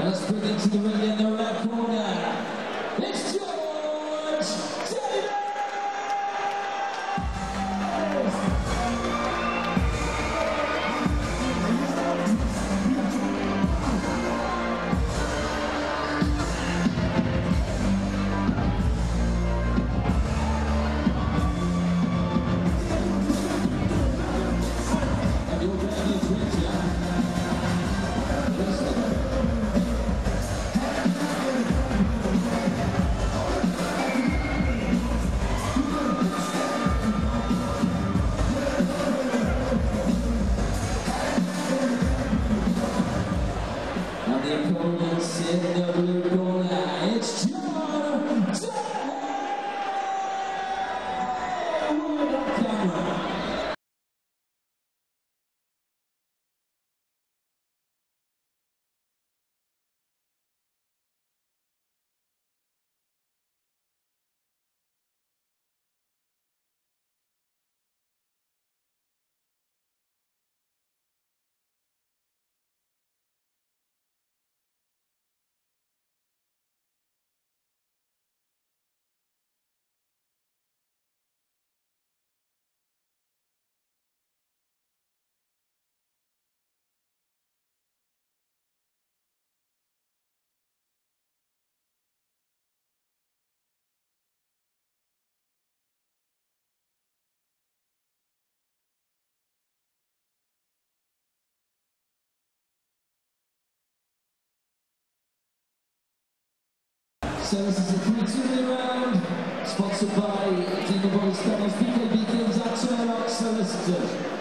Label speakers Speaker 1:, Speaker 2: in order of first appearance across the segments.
Speaker 1: the next fight. Let's bring into the ring in the red corner. So this is a 3 2 round, sponsored by Dino Body Styles, BKB Turlock Solicitors. There we go,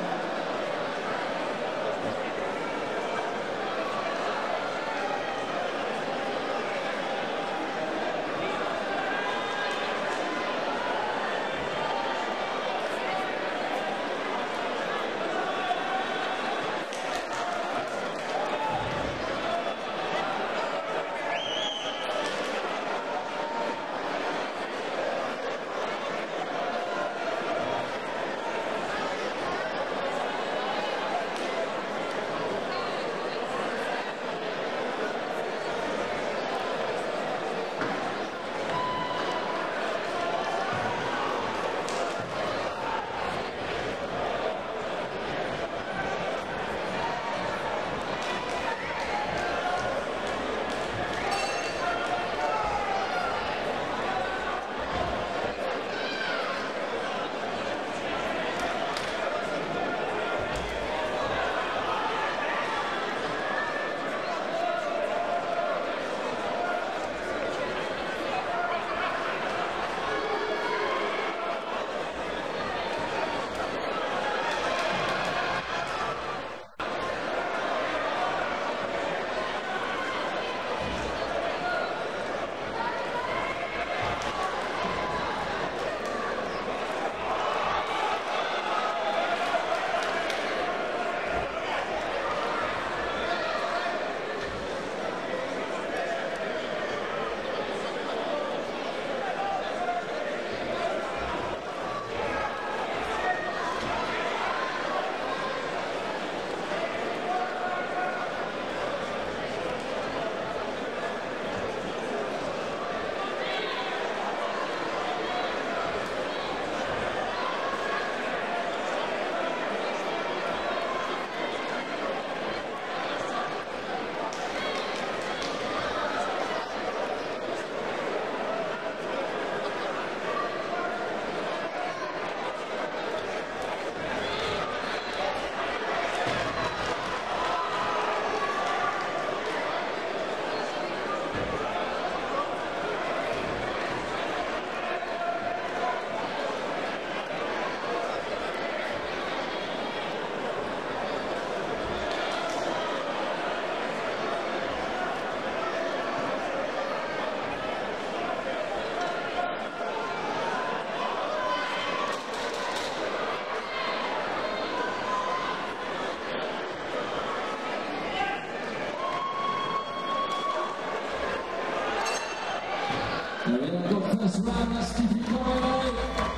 Speaker 1: first round, let's keep it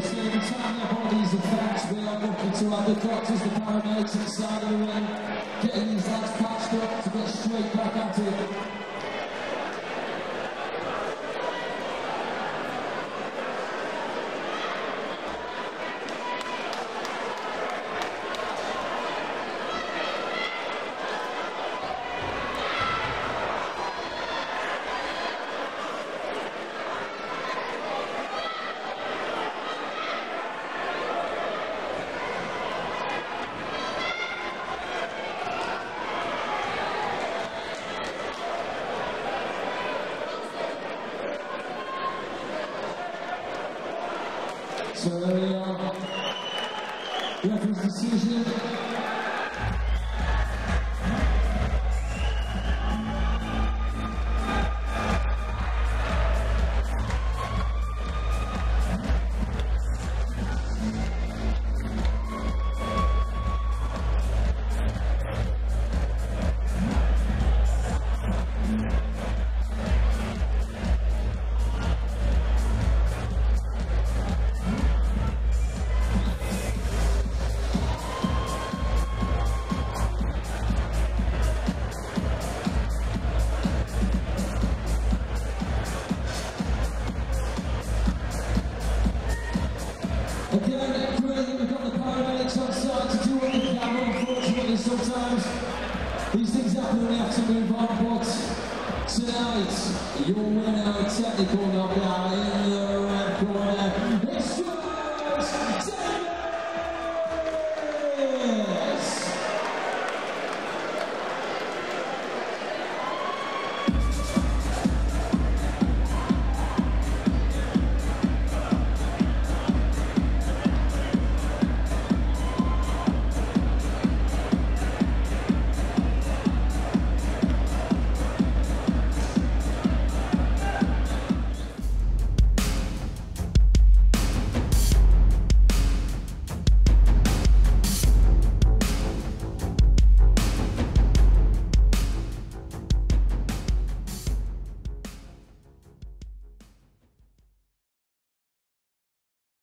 Speaker 1: Same time up all these we are looking to have the doctors, the paramedics inside of the ring, getting these lads patched up to get straight back at it. So there we are. Referee's decision. These things happen and we have to move on, but tonight, your winner, technical knockout in the red corner,